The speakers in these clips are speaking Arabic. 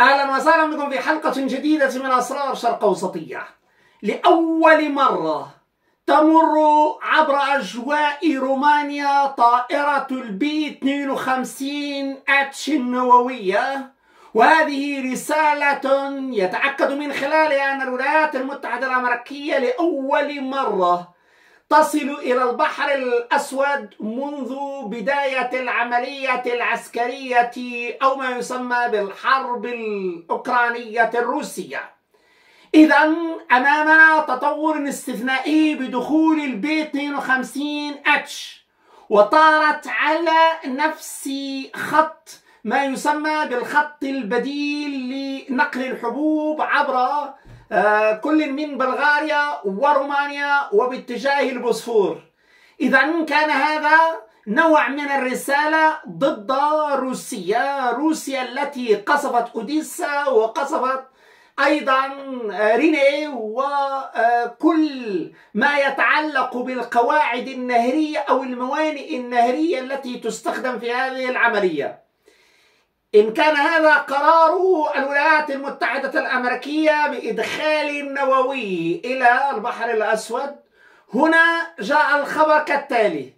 أهلا وسهلا بكم في حلقة جديدة من أسرار شرق أوسطية. لأول مرة تمر عبر أجواء رومانيا طائرة البي 52 اتش النوويه وهذه رسالة يتأكد من خلالها أن الولايات المتحدة الأمريكية لأول مرة تصل إلى البحر الأسود منذ بداية العملية العسكرية أو ما يسمى بالحرب الأوكرانية الروسية. إذا أمامنا تطور استثنائي بدخول البي 52 اتش وطارت على نفس خط ما يسمى بالخط البديل لنقل الحبوب عبر كل من بلغاريا ورومانيا وباتجاه البوسفور. إذا كان هذا نوع من الرسالة ضد روسيا. روسيا التي قصفت أوديسا وقصفت أيضا ريني وكل ما يتعلق بالقواعد النهرية أو الموانئ النهرية التي تستخدم في هذه العملية. إن كان هذا قرار الولايات المتحدة الأمريكية بإدخال النووي إلى البحر الأسود هنا جاء الخبر كالتالي.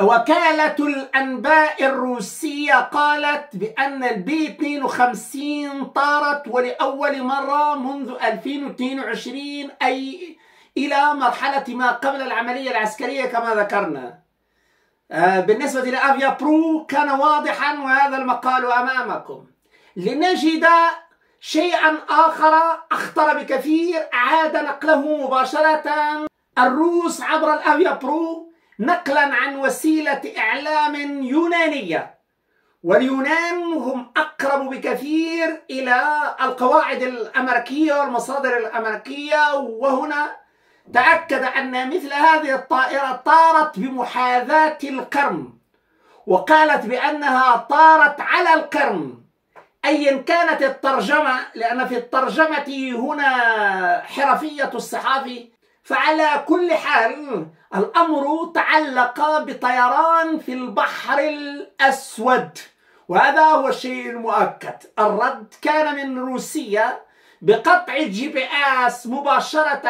وكالة الأنباء الروسية قالت بأن البي 52 طارت ولأول مرة منذ 2022 أي إلى مرحلة ما قبل العملية العسكرية كما ذكرنا. بالنسبة لأفيا برو كان واضحا وهذا المقال أمامكم. لنجد شيئا آخر أخطر بكثير عاد نقله مباشرة الروس عبر الأفيا برو نقلا عن وسيلة إعلام يونانية. واليونان هم أقرب بكثير إلى القواعد الأمريكية والمصادر الأمريكية وهنا تأكد أن مثل هذه الطائرة طارت بمحاذاة القرم وقالت بأنها طارت على القرم أيا كانت الترجمة لأن في الترجمة هنا حرفية الصحافي فعلى كل حال الأمر تعلق بطيران في البحر الأسود وهذا هو الشيء المؤكد. الرد كان من روسيا بقطع الجي بي اس مباشرة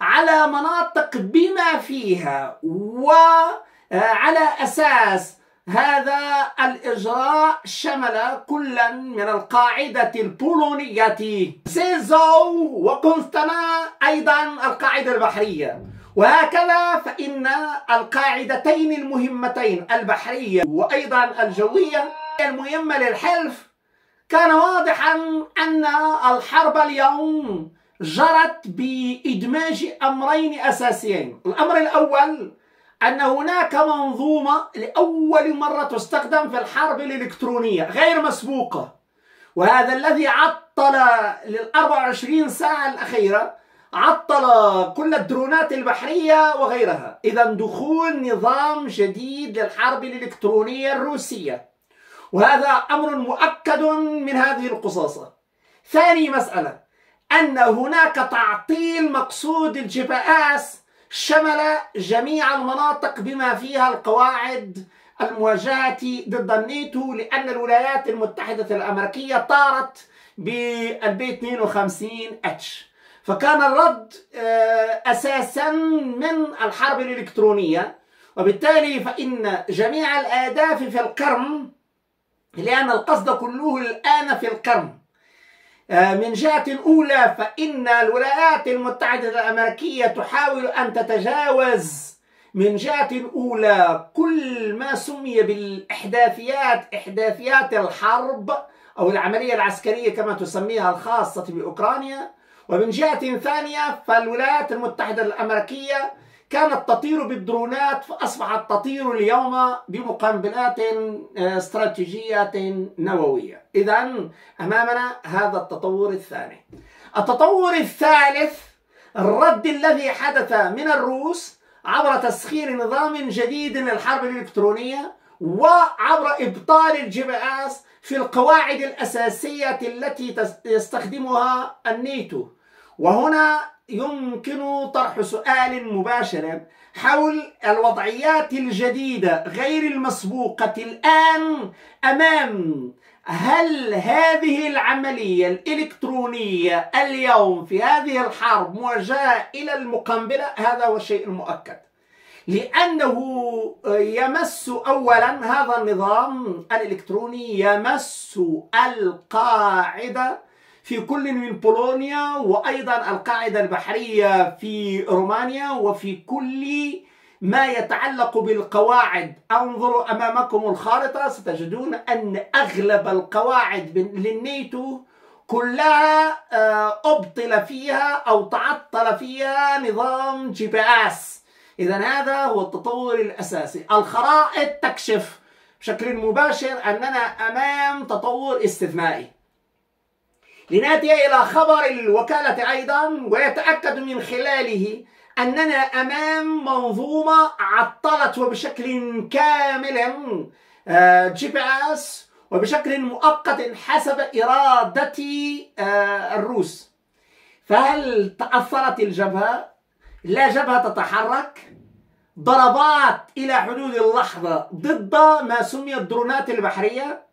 على مناطق بما فيها وعلى أساس هذا الإجراء شمل كلا من القاعدة البولونية. سيزو وكونستانا أيضا القاعدة البحرية. وهكذا فإن القاعدتين المهمتين البحرية وأيضا الجوية المهمة للحلف كان واضحا أن الحرب اليوم جرت بإدماج أمرين أساسيين. الأمر الأول أن هناك منظومة لأول مرة تستخدم في الحرب الإلكترونية غير مسبوقة. وهذا الذي عطل لل 24 ساعة الأخيرة عطل كل الدرونات البحرية وغيرها. إذا دخول نظام جديد للحرب الإلكترونية الروسية. وهذا أمر مؤكد من هذه القصاصة. ثاني مسألة أن هناك تعطيل مقصود الجي بي اس شمل جميع المناطق بما فيها القواعد المواجهة ضد الناتو لأن الولايات المتحدة الأمريكية طارت بالبي 52 اتش فكان الرد آه، أساسا من الحرب الإلكترونية وبالتالي فإن جميع الأهداف في القرم لأن القصد كله الآن في القرم. آه، من جهة أولى فإن الولايات المتحدة الأمريكية تحاول أن تتجاوز من جهة أولى كل ما سمي بالإحداثيات إحداثيات الحرب أو العملية العسكرية كما تسميها الخاصة بأوكرانيا. ومن جهة ثانية فالولايات المتحدة الأمريكية كانت تطير بالدرونات فأصبحت تطير اليوم بمقنبلات آه، استراتيجية نووية. إذا أمامنا هذا التطور الثاني. التطور الثالث الرد الذي حدث من الروس عبر تسخير نظام جديد للحرب الإلكترونية وعبر إبطال الجي بي إس في القواعد الأساسية التي يستخدمها الناتو. وهنا يمكن طرح سؤال مباشر حول الوضعيات الجديدة غير المسبوقة الآن أمام هل هذه العملية الإلكترونية اليوم في هذه الحرب موجهة إلى المقنبلة؟ هذا هو الشيء المؤكد. لأنه يمس أولا هذا النظام الإلكتروني يمس القاعدة في كل من بولونيا وأيضا القاعدة البحرية في رومانيا وفي كل ما يتعلق بالقواعد. انظروا أمامكم الخارطة ستجدون أن أغلب القواعد للناتو كلها آه، أبطل فيها أو تعطل فيها نظام جي بي إس. اذا هذا هو التطور الأساسي. الخرائط تكشف بشكل مباشر أننا أمام تطور استثنائي. لنأتي إلى خبر الوكالة أيضا ويتأكد من خلاله أننا أمام منظومة عطلت وبشكل كامل آه، جي بي إس وبشكل مؤقت حسب إرادة آه، الروس. فهل تأثرت الجبهة؟ لا جبهة تتحرك. ضربات إلى حدود اللحظة ضد ما سمي الدرونات البحرية.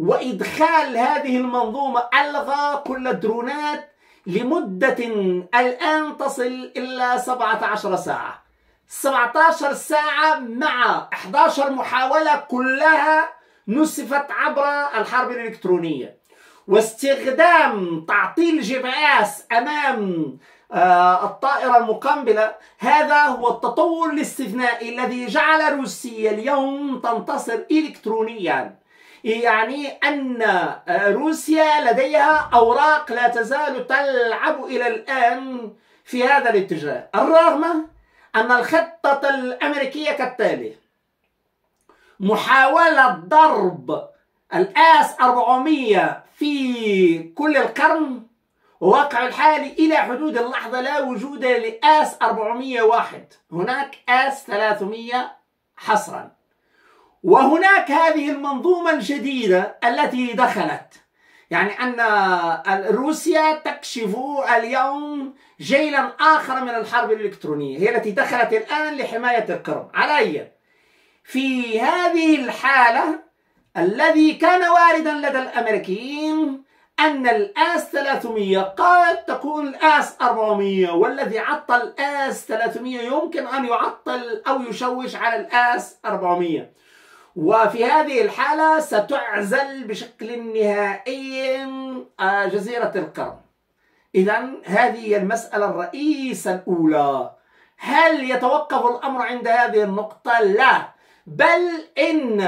وإدخال هذه المنظومة ألغى كل الدرونات لمدة الآن تصل إلى 17 ساعة. 17 ساعة مع 11 محاولة كلها نسفت عبر الحرب الإلكترونية. واستخدام تعطيل جي بي إس أمام آه، الطائرة المقنبلة هذا هو التطور الاستثنائي الذي جعل روسيا اليوم تنتصر إلكترونيا. يعني أن روسيا لديها أوراق لا تزال تلعب إلى الآن في هذا الاتجاه. الرغم أن الخطة الأمريكية كالتالي محاولة ضرب الآس 400 في كل القرن وواقع الحالي إلى حدود اللحظة لا وجود لآس 401 هناك آس 300 حصرا. وهناك هذه المنظومة الجديدة التي دخلت. يعني أن روسيا تكشف اليوم جيلا آخر من الحرب الإلكترونية هي التي دخلت الآن لحماية القرم على أي في هذه الحالة الذي كان واردا لدى الأمريكيين أن الآس 300 قد تكون الآس 400 والذي عطل الآس 300 يمكن أن يعطل أو يشوش على الآس 400 وفي هذه الحالة ستعزل بشكل نهائي آه، جزيرة القرم. إذا هذه المسألة الرئيسة الأولى. هل يتوقف الأمر عند هذه النقطة؟ لا. بل إن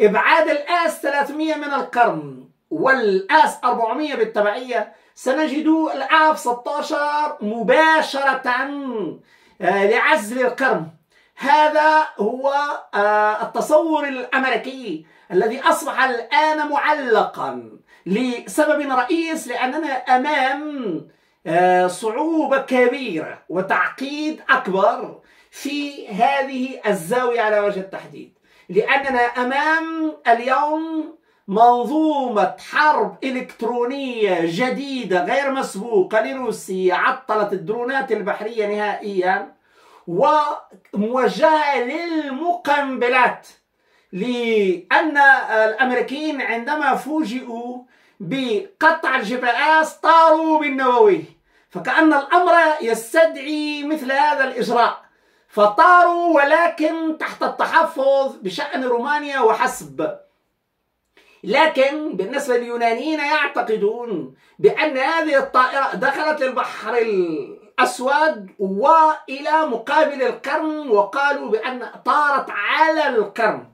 إبعاد الآس 300 من القرن والآس 400 بالتبعية سنجد الآف 16 مباشرة آه، لعزل القرن هذا هو آه، التصور الأمريكي الذي أصبح الآن معلقا لسبب رئيس لأننا أمام آه، صعوبة كبيرة وتعقيد أكبر في هذه الزاوية على وجه التحديد. لأننا أمام اليوم منظومة حرب إلكترونية جديدة غير مسبوقة لروسيا عطلت الدرونات البحرية نهائيا. وموجهة للمقنبلات لأن الأمريكيين عندما فوجئوا بقطع الجي بي إس طاروا بالنووي فكأن الأمر يستدعي مثل هذا الإجراء فطاروا ولكن تحت التحفظ بشأن رومانيا وحسب. لكن بالنسبة لليونانيين يعتقدون بأن هذه الطائرة دخلت البحر أسود وإلى مقابل القرم وقالوا بأن طارت على القرم.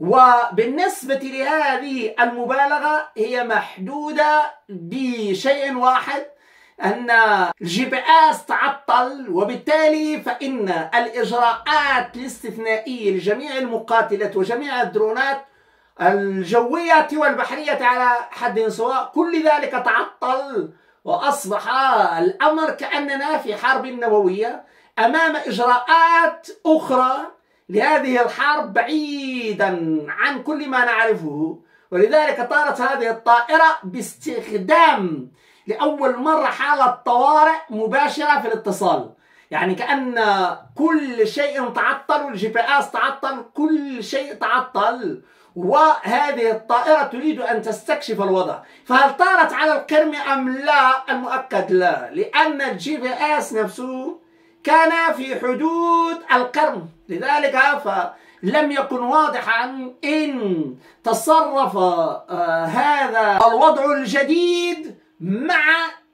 وبالنسبة لهذه المبالغة هي محدودة بشيء واحد أن الجي بي إس تعطل وبالتالي فإن الإجراءات الاستثنائية لجميع المقاتلات وجميع الدرونات الجوية والبحرية على حد سواء. كل ذلك تعطل وأصبح الأمر كأننا في حرب نووية أمام إجراءات أخرى لهذه الحرب بعيدا عن كل ما نعرفه. ولذلك طارت هذه الطائرة باستخدام لأول مرة حالة طوارئ مباشرة في الاتصال. يعني كأن كل شيء تعطل وال GPS تعطل كل شيء تعطل. وهذه الطائرة تريد أن تستكشف الوضع. فهل طارت على القرم أم لا؟ المؤكد لا لأن ال GPS نفسه كان في حدود القرم. لذلك فلم يكن واضحا إن تصرف آه هذا الوضع الجديد مع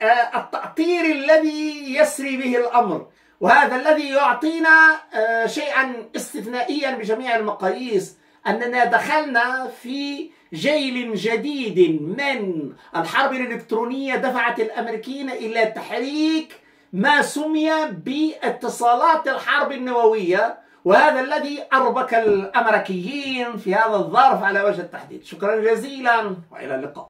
آه التأطير الذي يسري به الأمر. وهذا الذي يعطينا آه شيئا استثنائيا بجميع المقاييس. أننا دخلنا في جيل جديد من الحرب الإلكترونية دفعت الأمريكيين إلى تحريك ما سمي باتصالات الحرب النووية وهذا الذي أربك الأمريكيين في هذا الظرف على وجه التحديد. شكرا جزيلا وإلى اللقاء.